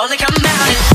Only come out